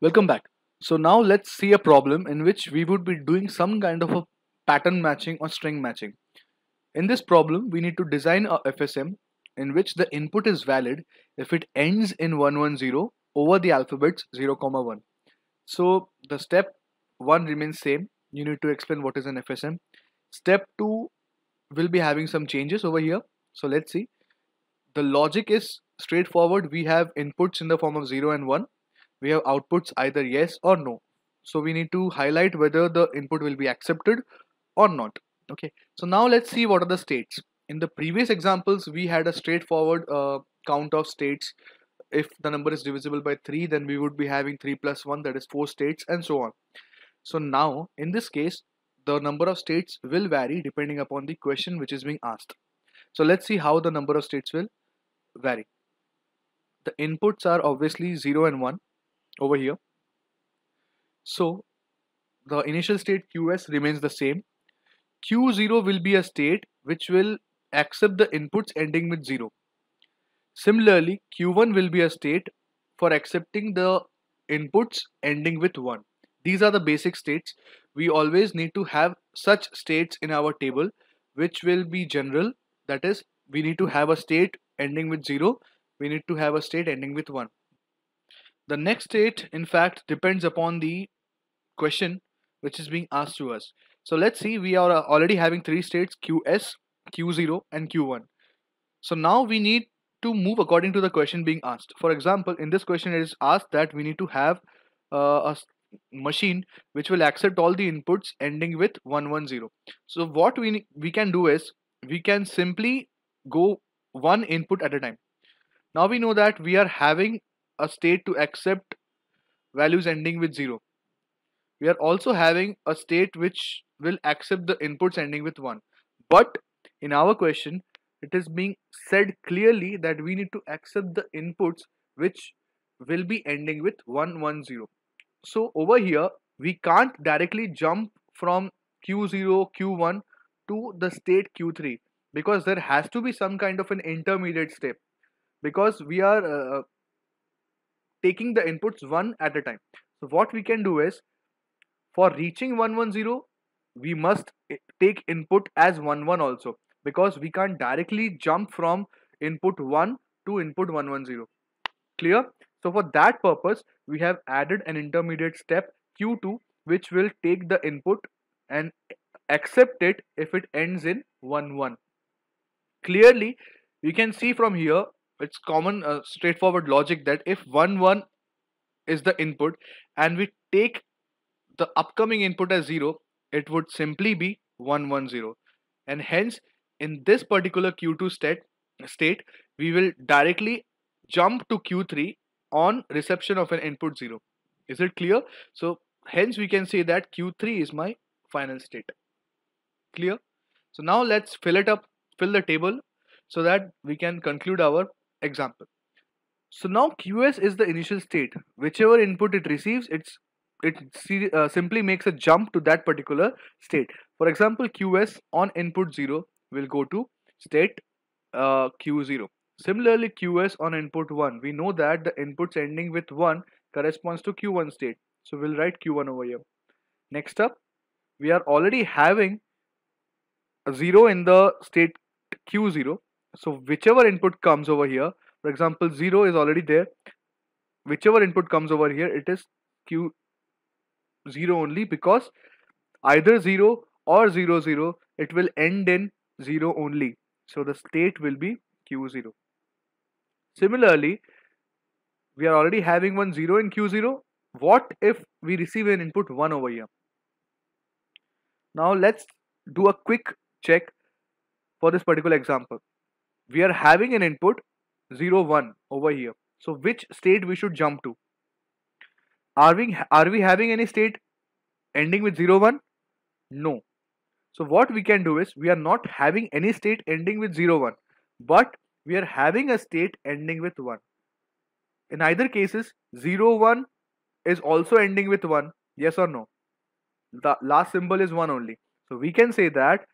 Welcome back. So now let's see a problem in which we would be doing some kind of a pattern matching or string matching. In this problem, we need to design a FSM in which the input is valid if it ends in 110 over the alphabets 0, comma 1. So the step 1 remains same. You need to explain what is an FSM. Step 2 will be having some changes over here. So let's see. The logic is straightforward. We have inputs in the form of 0 and 1 we have outputs either yes or no. So we need to highlight whether the input will be accepted or not. Okay. So now let's see what are the states. In the previous examples we had a straightforward uh, count of states. If the number is divisible by 3 then we would be having 3 plus 1 that is 4 states and so on. So now in this case the number of states will vary depending upon the question which is being asked. So let's see how the number of states will vary. The inputs are obviously 0 and 1 over here. So the initial state QS remains the same. Q0 will be a state which will accept the inputs ending with 0. Similarly, Q1 will be a state for accepting the inputs ending with 1. These are the basic states. We always need to have such states in our table which will be general. That is, we need to have a state ending with 0. We need to have a state ending with 1. The next state, in fact, depends upon the question which is being asked to us. So let's see, we are already having three states, QS, Q0 and Q1. So now we need to move according to the question being asked. For example, in this question it is asked that we need to have uh, a machine which will accept all the inputs ending with 110. So what we, we can do is, we can simply go one input at a time. Now we know that we are having a state to accept values ending with 0. We are also having a state which will accept the inputs ending with 1. But in our question, it is being said clearly that we need to accept the inputs which will be ending with 110. So over here, we can't directly jump from Q0, Q1 to the state Q3 because there has to be some kind of an intermediate step because we are uh, taking the inputs one at a time. So what we can do is for reaching 110 we must take input as 11 also because we can't directly jump from input 1 to input 110 clear? So for that purpose we have added an intermediate step q2 which will take the input and accept it if it ends in 1 1 clearly you can see from here it's common uh, straightforward logic that if 1 1 is the input and we take the upcoming input as 0 it would simply be 1 1 0 and hence in this particular q2 state state we will directly jump to q3 on reception of an input 0 is it clear? So hence we can say that q3 is my final state. Clear? So now let's fill it up fill the table so that we can conclude our example. So now QS is the initial state. Whichever input it receives, it's it uh, simply makes a jump to that particular state. For example, QS on input 0 will go to state uh, Q0. Similarly, QS on input 1, we know that the inputs ending with 1 corresponds to Q1 state. So we'll write Q1 over here. Next up, we are already having a 0 in the state Q0 so whichever input comes over here for example 0 is already there. Whichever input comes over here it is q 0 only because either 0 or 0 0 it will end in 0 only. So the state will be q0 similarly we are already having one 0 in q0 what if we receive an input 1 over here? Now let's do a quick check for this particular example we are having an input 0 1 over here. So which state we should jump to? Are we are we having any state ending with 0 1 no. So what we can do is we are not having any state ending with 0 1 but we are having a state ending with 1 in either cases 0 1 is also ending with 1 yes or no? The last symbol is 1 only. So we can say that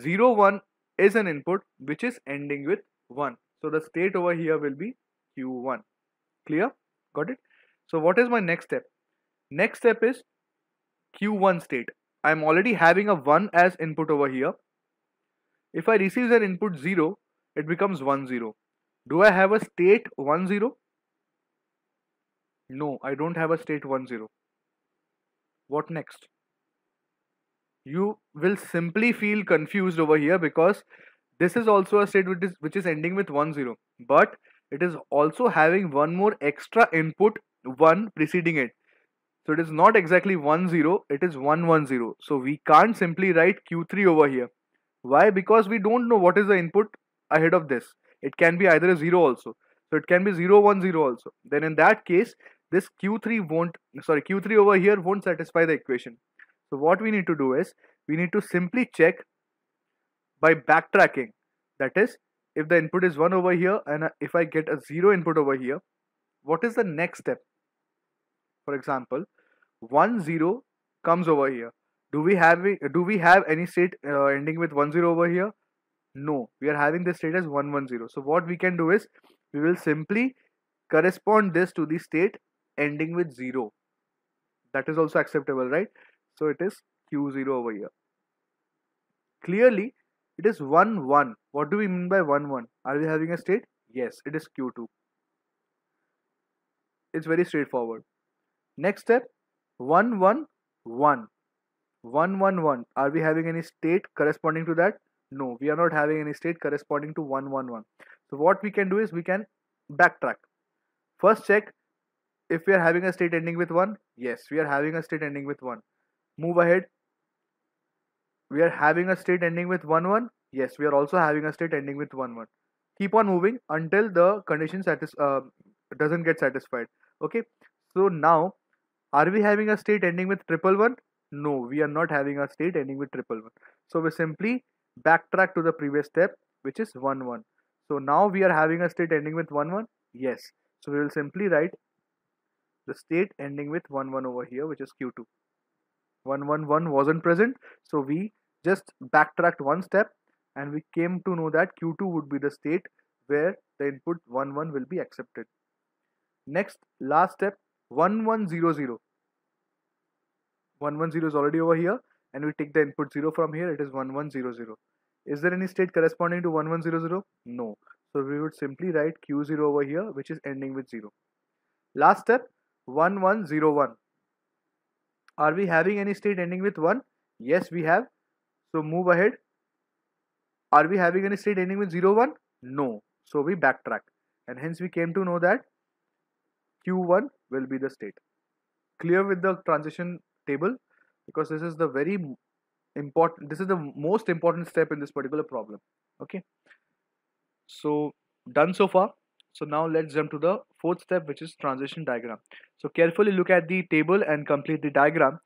0 1 is an input which is ending with 1. So the state over here will be Q1. Clear? Got it? So what is my next step? next step is q1 state i'm already having a 1 as input over here if i receive an input 0 it becomes 1 0 do i have a state 1 0 no i don't have a state 1 0 what next you will simply feel confused over here because this is also a state which is which is ending with 1 0 but it is also having one more extra input 1 preceding it. So it is not exactly 1 0 it is 1 1 0 so we can't simply write q3 over here. Why? Because we don't know what is the input ahead of this. It can be either a 0 also. So it can be 0 1 0 also. Then in that case this q3 won't sorry q3 over here won't satisfy the equation so what we need to do is we need to simply check by backtracking. That is, if the input is 1 over here and if I get a 0 input over here, what is the next step? For example, 1 0 comes over here. Do we have do we have any state uh, ending with 1 0 over here? No, we are having the state as 1 1 0. So what we can do is we will simply correspond this to the state ending with 0. That is also acceptable, right? So it is Q0 over here. Clearly, it is 1 1. What do we mean by 1 1? Are we having a state? Yes, it is Q2. It's very straightforward. Next step 1 1 1. 1 1 1. Are we having any state corresponding to that? No, we are not having any state corresponding to 1 1 1. So, what we can do is we can backtrack. First, check if we are having a state ending with 1. Yes, we are having a state ending with 1 move ahead. We are having a state ending with 1 1 yes we are also having a state ending with 1 1 keep on moving until the condition satis- uh, doesn't get satisfied. Okay? So now are we having a state ending with triple one? No we are not having a state ending with triple one. So we simply backtrack to the previous step which is 1 1 so now we are having a state ending with 1 1 yes. So we will simply write the state ending with 1 1 over here which is q2 111 wasn't present. So we just backtracked one step and we came to know that q2 would be the state where the input 11 will be accepted. Next last step 1100 110 is already over here and we take the input 0 from here. It is 1100 is there any state corresponding to 1100 no. So we would simply write q0 over here which is ending with 0 last step 1101 are we having any state ending with 1? Yes, we have. So move ahead. Are we having any state ending with 0, 1? No. So we backtrack. And hence we came to know that Q1 will be the state. Clear with the transition table because this is the very important, this is the most important step in this particular problem. Okay. So done so far. So now let's jump to the fourth step which is transition diagram. So carefully look at the table and complete the diagram.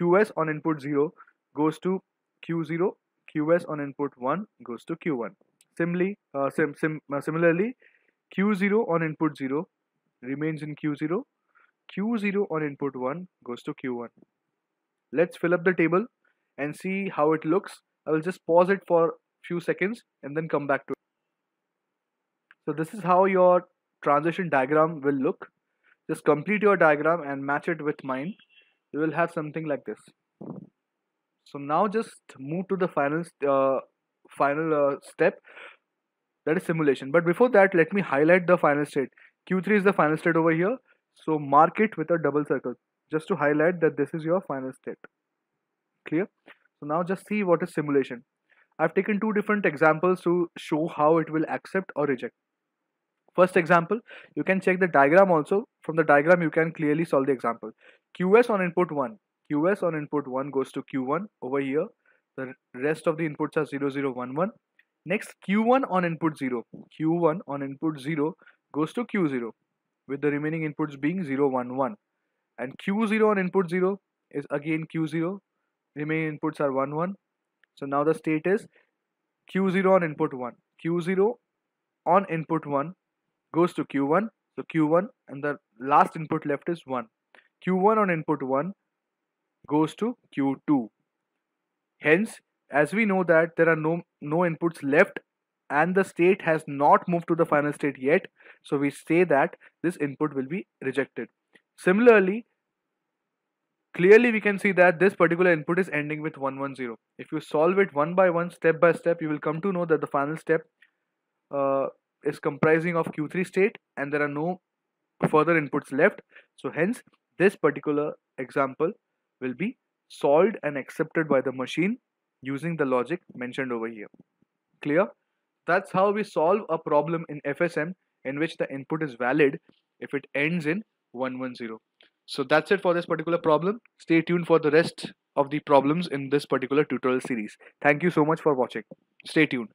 QS on input 0 goes to Q0, QS on input 1 goes to Q1. Similarly, uh, sim, sim, uh, similarly, Q0 on input 0 remains in Q0, Q0 on input 1 goes to Q1. Let's fill up the table and see how it looks. I will just pause it for a few seconds and then come back to it. So this is how your transition diagram will look. Just complete your diagram and match it with mine. You will have something like this. So now just move to the final uh, final uh, step that is simulation. But before that, let me highlight the final state. Q3 is the final state over here. So mark it with a double circle just to highlight that this is your final state. Clear? So now just see what is simulation. I've taken two different examples to show how it will accept or reject. First example, you can check the diagram also. From the diagram, you can clearly solve the example. QS on input 1. QS on input 1 goes to Q1 over here. The rest of the inputs are 0, 0, 1, 1. Next, Q1 on input 0. Q1 on input 0 goes to Q0 with the remaining inputs being 0, 1, 1. And Q0 on input 0 is again Q0. Remaining inputs are 1, 1. So now the state is Q0 on input 1. Q0 on input 1 goes to Q1. So Q1 and the last input left is 1. Q1 on input 1 goes to Q2. Hence, as we know that there are no, no inputs left and the state has not moved to the final state yet, so we say that this input will be rejected. Similarly, clearly we can see that this particular input is ending with 110 if you solve it one by one step by step you will come to know that the final step uh, is comprising of q3 state and there are no further inputs left so hence this particular example will be solved and accepted by the machine using the logic mentioned over here clear that's how we solve a problem in fsm in which the input is valid if it ends in 110 so that's it for this particular problem. Stay tuned for the rest of the problems in this particular tutorial series. Thank you so much for watching. Stay tuned.